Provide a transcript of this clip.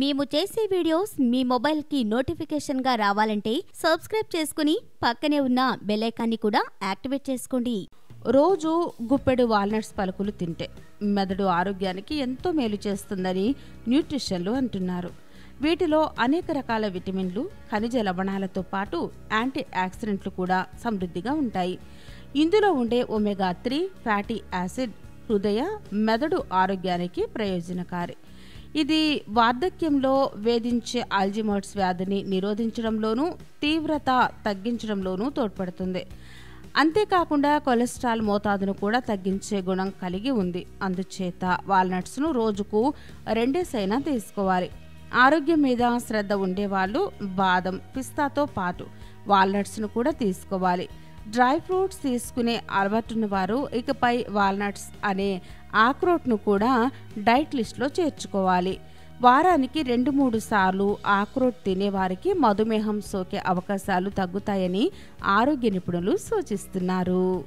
మేము చేసే వీడియోస్ మీ మొబైల్కి నోటిఫికేషన్గా రావాలంటే సబ్స్క్రైబ్ చేసుకుని పక్కనే ఉన్న బెలైకాన్ని కూడా యాక్టివేట్ చేసుకోండి. రోజు గుప్పెడు వాల్నట్స్ పలుకులు తింటే మెదడు ఆరోగ్యానికి ఎంతో మేలు చేస్తుందని న్యూట్రిషన్లు అంటున్నారు. వీటిలో అనేక రకాల విటమిన్లు ఖనిజ లవణాలతో పాటు యాంటీ యాక్సిడెంట్లు కూడా సమృద్ధిగా ఉంటాయి. ఇందులో ఉండే ఒమేగా త్రీ ఫ్యాటీ యాసిడ్ హృదయ మెదడు ఆరోగ్యానికి ప్రయోజనకారి. ఇది వార్ధక్యంలో వేధించే ఆల్జిమర్స్ వ్యాధిని నిరోధించడంలోనూ తీవ్రత తగ్గించడంలోనూ తోడ్పడుతుంది. అంతేకాకుండా కొలెస్ట్రాల్ మోతాదును కూడా తగ్గించే గుణం కలిగి ఉంది. అందుచేత వాల్నట్స్ను రోజుకు రెండేసైనా తీసుకోవాలి. ఆరోగ్యం మీద శ్రద్ధ ఉండేవాళ్ళు బాదం పిస్తాతో పాటు వాల్నట్స్ను కూడా తీసుకోవాలి. డ్రై ఫ్రూట్స్ తీసుకునే అలవాటున్న వారు ఇకపై వాల్నట్స్ అనే ఆక్రోట్ను కూడా డైట్ లిస్ట్లో చేర్చుకోవాలి. వారానికి రెండు మూడు సార్లు ఆక్రోట్ తినేవారికి మధుమేహం సోకే అవకాశాలు తగ్గుతాయని ఆరోగ్య నిపుణులు సూచిస్తున్నారు.